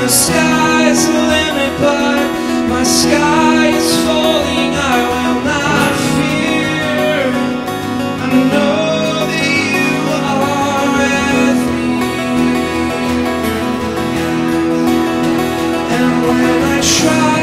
The sky's the limit, but my sky is falling. I will not fear. I know that you are with me. And when I try